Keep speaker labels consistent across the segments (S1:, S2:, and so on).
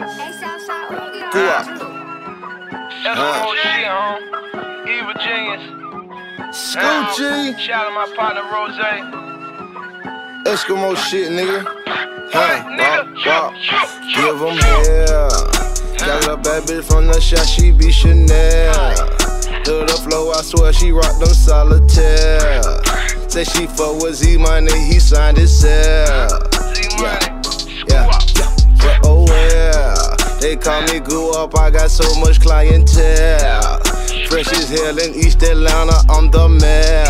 S1: Go up.
S2: Eskimo shit, home. Evil genius.
S1: Scoochie.
S2: Shout out my partner Rose.
S1: Eskimo shit, nigga.
S2: Nigga.
S1: wop, wop. Give 'em hell. Got a bad bitch from the shot, she be Chanel. To the flow, I swear she rock them solitaire. Say she fuck with Z Money, he signed.
S2: Z Money.
S1: Yeah, They call me Guwop, I got so much clientele. Fresh as hell in East Atlanta, I'm the mayor.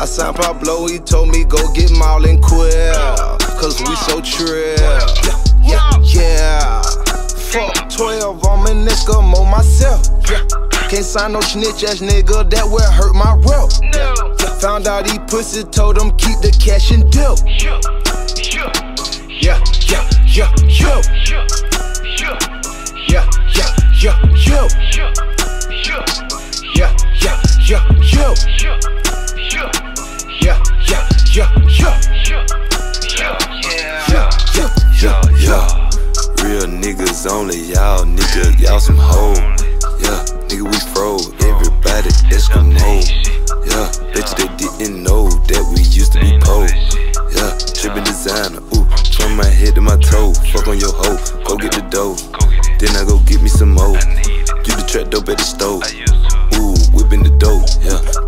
S1: I signed Pablo, he told me go get Marlon Quill. Cause we so trill. Yeah, yeah. Fuck 12, I'm an Eskimo myself. Yeah. Can't sign no snitch ass nigga, that will hurt my rep. Found out he pussy, told him keep the cash and dip.
S2: Shoot.
S1: Yeah, yeah, yeah, yeah. Yeah. Yeah, yeah, Yeah, yeah.
S3: Real niggas only, y'all niggas, y'all some hoes. Yeah, nigga, we froze. Everybody Eskimo. Yeah, bitch, they didn't know that we used to be po. Yeah, trippin' designer. Ooh, from my head to my toe. Fuck on your hoe, go get the dough. Then I go get me some more. You the trap dope at the stove.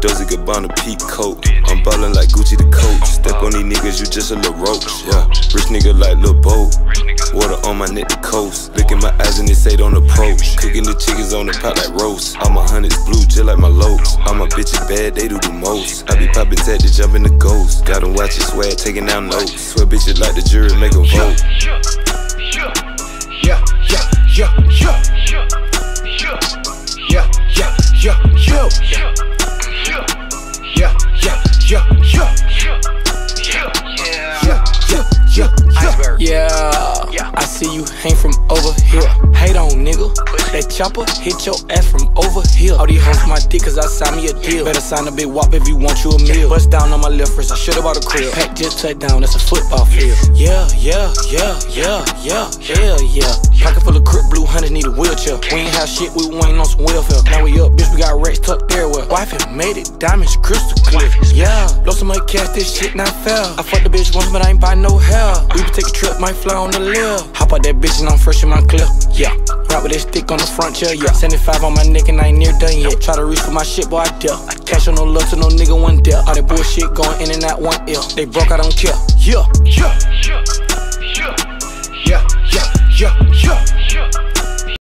S3: Dolce Gabbana peak coat. I'm ballin' like Gucci the coach. Step on these niggas, you just a little roach, yeah. Rich nigga like Lil Bo. Water on my neck to coast. Look in my eyes and they say don't approach. Cooking the chickens on the pot like roast. All my hundreds blue, just like my lows. All my bitches bad, they do the most. I be poppin' tag to jump in the ghost. Got 'em watchin' swag, taking down notes. Swear bitches like the jury, make 'em vote.
S1: Yeah, yeah, yeah, yeah.
S2: Shoot. Shoot.
S1: Yeah, yeah, yeah, yeah. Yeah, yeah, yeah.
S4: You hang from over here. Hate on nigga. That chopper hit your ass from over here. All these hoes my dick cause I signed me a deal. Better sign a big wop if you want you a meal. Bust down on my left wrist, I should've bought a crib. Pack just touched down, that's a football field. Yeah, yeah, yeah, yeah, yeah, hell yeah. Pocket full of crip, blue hunters need a wheelchair. We ain't have shit, we waiting on some welfare. Now we up, bitch, we got racks tucked everywhere. Wife had made it, diamonds crystal clear. Yeah, lost some money cash, this shit not fair. I fucked the bitch once, but I ain't buy no hair. We would take a trip, might fly on the lil. Hop out that bitch and I'm fresh in my clip. Yeah, rock with that stick on the front chair. Yeah, 75 on my neck and I ain't near done yet. Try to reach for my shit, boy, I dare. Cash on no love to no nigga one dare. All that bullshit going in and out one ill. They broke, I don't care. Yeah,
S1: Yeah.
S2: Shoot.
S1: yeah, yeah, yeah, yeah.
S2: Shoot.